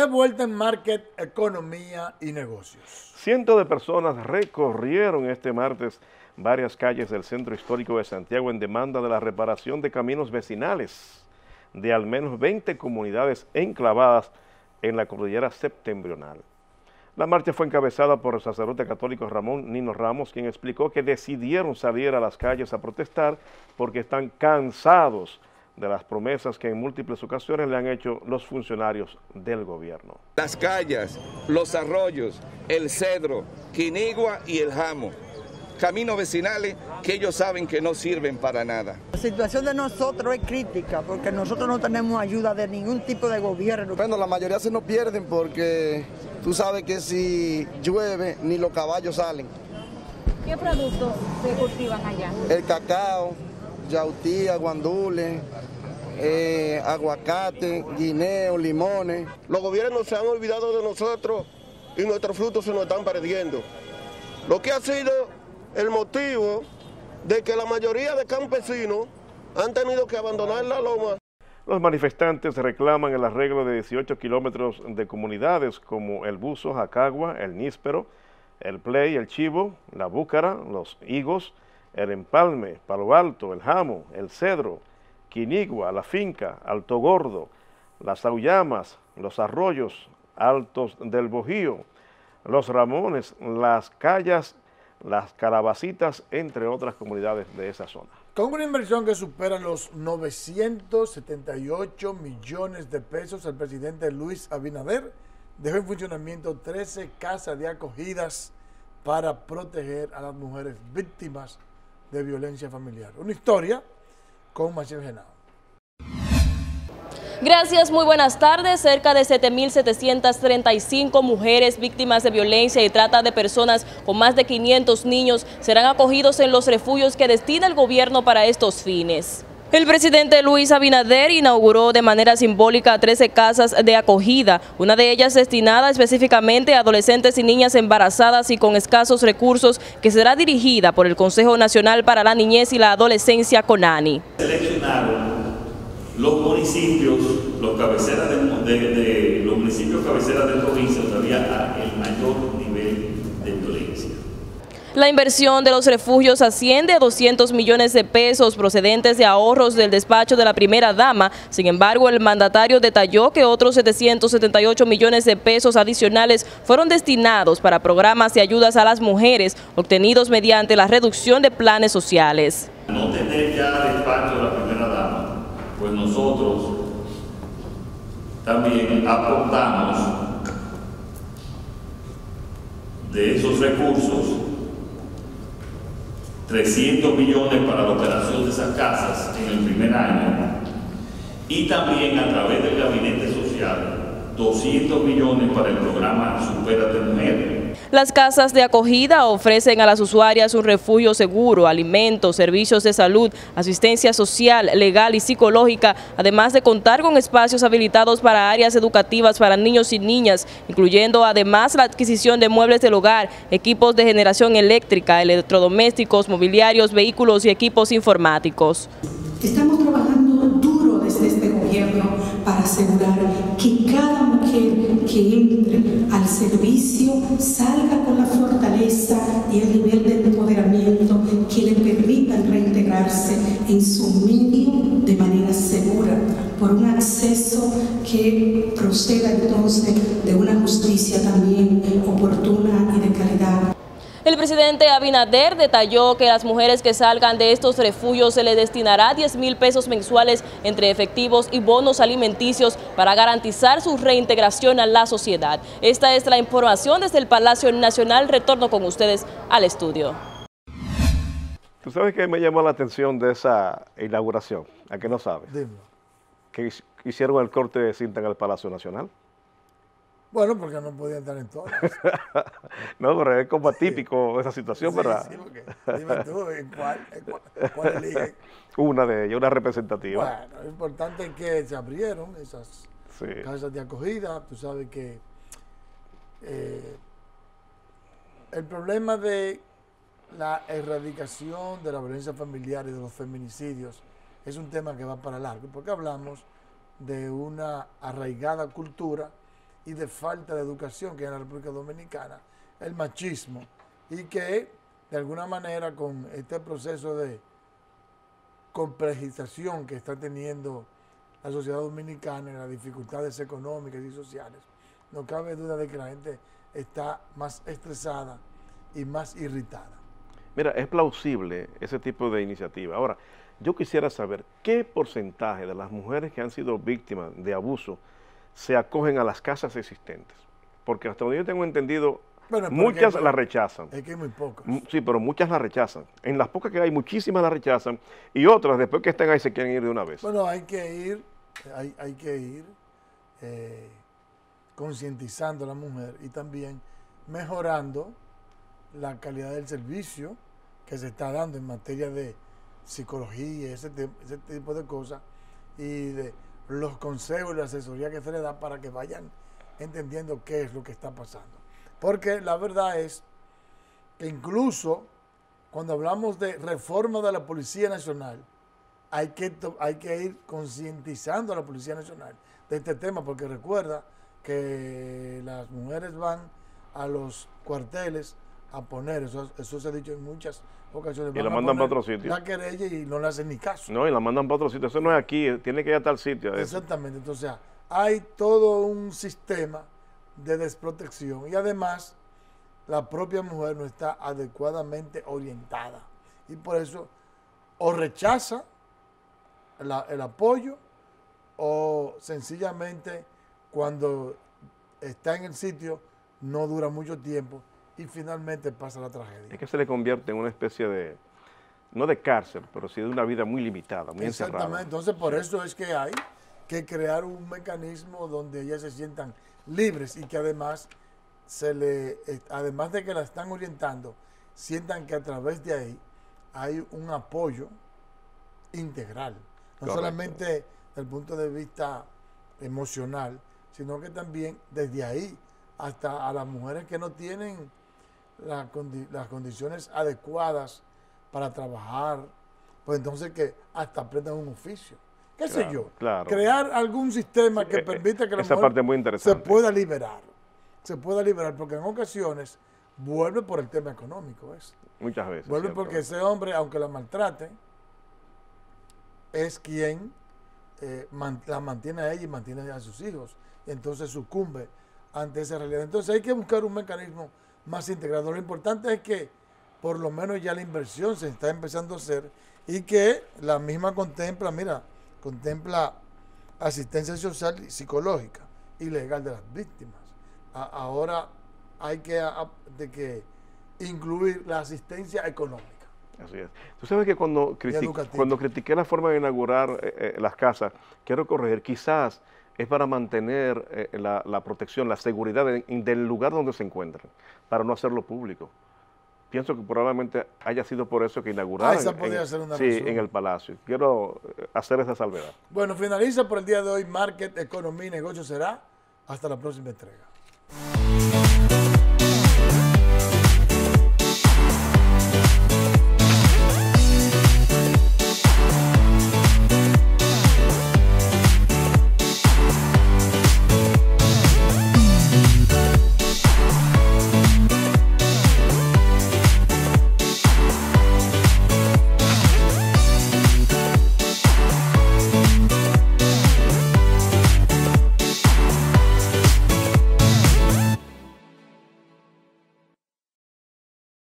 De vuelta en Market, Economía y Negocios. Cientos de personas recorrieron este martes varias calles del centro histórico de Santiago en demanda de la reparación de caminos vecinales de al menos 20 comunidades enclavadas en la cordillera septentrional. La marcha fue encabezada por el sacerdote católico Ramón Nino Ramos, quien explicó que decidieron salir a las calles a protestar porque están cansados de las promesas que en múltiples ocasiones le han hecho los funcionarios del gobierno. Las calles, los arroyos, el cedro, Quinigua y el jamo. Caminos vecinales que ellos saben que no sirven para nada. La situación de nosotros es crítica porque nosotros no tenemos ayuda de ningún tipo de gobierno. Bueno, la mayoría se nos pierden porque tú sabes que si llueve ni los caballos salen. ¿Qué productos se cultivan allá? El cacao, yautía, guandule, eh, aguacate, guineo, limones. Los gobiernos se han olvidado de nosotros y nuestros frutos se nos están perdiendo. Lo que ha sido el motivo de que la mayoría de campesinos han tenido que abandonar la loma. Los manifestantes reclaman el arreglo de 18 kilómetros de comunidades como El Buzo, Jacagua, El Níspero, El Play, El Chivo, La Búcara, Los Higos, El Empalme, Palo Alto, El Jamo, El Cedro, Quinigua, La Finca, Alto Gordo, Las Aullamas, Los Arroyos, Altos del Bojío, Los Ramones, Las Callas, Las Calabacitas, entre otras comunidades de esa zona. Con una inversión que supera los 978 millones de pesos, el presidente Luis Abinader dejó en funcionamiento 13 casas de acogidas para proteger a las mujeres víctimas de violencia familiar. Una historia con Maciel Genao. Gracias, muy buenas tardes. Cerca de 7.735 mujeres víctimas de violencia y trata de personas con más de 500 niños serán acogidos en los refugios que destina el gobierno para estos fines. El presidente Luis Abinader inauguró de manera simbólica 13 casas de acogida, una de ellas destinada específicamente a adolescentes y niñas embarazadas y con escasos recursos, que será dirigida por el Consejo Nacional para la Niñez y la Adolescencia, CONANI. Seleccionaron los municipios, los cabeceras de, de, de los municipios cabeceras de provincia donde había el mayor nivel de violencia. La inversión de los refugios asciende a 200 millones de pesos procedentes de ahorros del despacho de la primera dama. Sin embargo, el mandatario detalló que otros 778 millones de pesos adicionales fueron destinados para programas de ayudas a las mujeres obtenidos mediante la reducción de planes sociales. No tener ya despacho de la primera dama, pues nosotros también aportamos de esos recursos 300 millones para la operación de esas casas en el primer año y también a través del gabinete social 200 millones para el programa Supérate Mujer. Las casas de acogida ofrecen a las usuarias un refugio seguro, alimentos, servicios de salud, asistencia social, legal y psicológica, además de contar con espacios habilitados para áreas educativas para niños y niñas, incluyendo además la adquisición de muebles del hogar, equipos de generación eléctrica, electrodomésticos, mobiliarios, vehículos y equipos informáticos. Estamos trabajando duro desde este gobierno para asegurar que cada mujer que entre servicio salga con la fortaleza y el nivel de empoderamiento que le permitan reintegrarse en su medio de manera segura por un acceso que proceda entonces presidente Abinader detalló que las mujeres que salgan de estos refugios se les destinará 10 mil pesos mensuales entre efectivos y bonos alimenticios para garantizar su reintegración a la sociedad. Esta es la información desde el Palacio Nacional. Retorno con ustedes al estudio. ¿Tú sabes qué me llamó la atención de esa inauguración? ¿A qué no sabes? Dime. Que hicieron el corte de cinta en el Palacio Nacional. Bueno, porque no podía entrar en todas. no, pero es como atípico esa situación, Sí, ¿verdad? sí, porque dime tú, ¿en cuál, en cuál- cuál eligen? Una de ellas, una representativa. Bueno, lo importante es que se abrieron esas Sí. casas de acogida. Tú sabes que eh, el problema de la erradicación de la violencia familiar y de los feminicidios es un tema que va para largo, porque hablamos de una arraigada cultura y de falta de educación que hay en la República Dominicana, el machismo, y que de alguna manera con este proceso de complejización que está teniendo la sociedad dominicana y las dificultades económicas y sociales, no cabe duda de que la gente está más estresada y más irritada. Mira, es plausible ese tipo de iniciativa. Ahora, yo quisiera saber qué porcentaje de las mujeres que han sido víctimas de abuso se acogen a las casas existentes. Porque hasta donde yo tengo entendido, muchas las rechazan. Es que hay muy pocas. Sí, pero muchas las rechazan. En las pocas que hay, muchísimas las rechazan. Y otras, después que estén ahí, se quieren ir de una vez. Bueno, hay que ir, hay, hay que ir eh, concientizando a la mujer y también mejorando la calidad del servicio que se está dando en materia de psicología, ese, ese tipo de cosas, y de los consejos y la asesoría que se le da para que vayan entendiendo qué es lo que está pasando. Porque la verdad es que incluso cuando hablamos de reforma de la Policía Nacional, hay que, hay que ir concientizando a la Policía Nacional de este tema, porque recuerda que las mujeres van a los cuarteles a poner, eso, eso se ha dicho en muchas ocasiones. Y la mandan para otro sitio. La querella y no le hacen ni caso. No, y la mandan para otro sitio. Eso no es aquí, tiene que ir a tal sitio. Exactamente. Entonces, hay todo un sistema de desprotección y además la propia mujer no está adecuadamente orientada. Y por eso o rechaza el apoyo o sencillamente cuando está en el sitio no dura mucho tiempo y finalmente pasa la tragedia. Es que se le convierte en una especie de, no de cárcel, pero sí de una vida muy limitada, muy Exactamente, entonces por eso es que hay que crear un mecanismo donde ellas se sientan libres y que además se le, eh, además de que la están orientando, sientan que a través de ahí hay un apoyo integral, no solamente desde el punto de vista emocional, sino que también desde ahí hasta a las mujeres que no tienen las condiciones adecuadas para trabajar, pues entonces que hasta aprendan un oficio. ¿Qué sé yo? Crear algún sistema que eh, permita que la esa parte muy se pueda liberar. Se pueda liberar, porque en ocasiones vuelve por el tema económico. ¿es? Muchas veces. Vuelve porque ese hombre, aunque la maltrate, es quien eh, la mantiene a ella y mantiene a sus hijos. Entonces sucumbe ante esa realidad. Entonces hay que buscar un mecanismo más integrado. Lo importante es que por lo menos ya la inversión se está empezando a hacer y que la misma contempla, mira, contempla asistencia social y psicológica y legal de las víctimas. ahora hay que, de que incluir la asistencia económica. Así es. Tú sabes que cuando, cuando critiqué la forma de inaugurar eh, eh, las casas, quiero corregir, quizás es para mantener eh, la, protección, la seguridad del lugar donde se encuentran, para no hacerlo público. Pienso que probablemente haya sido por eso que inauguraron ah, en, en el Palacio. Quiero eh, hacer esa salvedad. Bueno, finaliza por el día de hoy Market, Economía y Negocio será. Hasta la próxima entrega.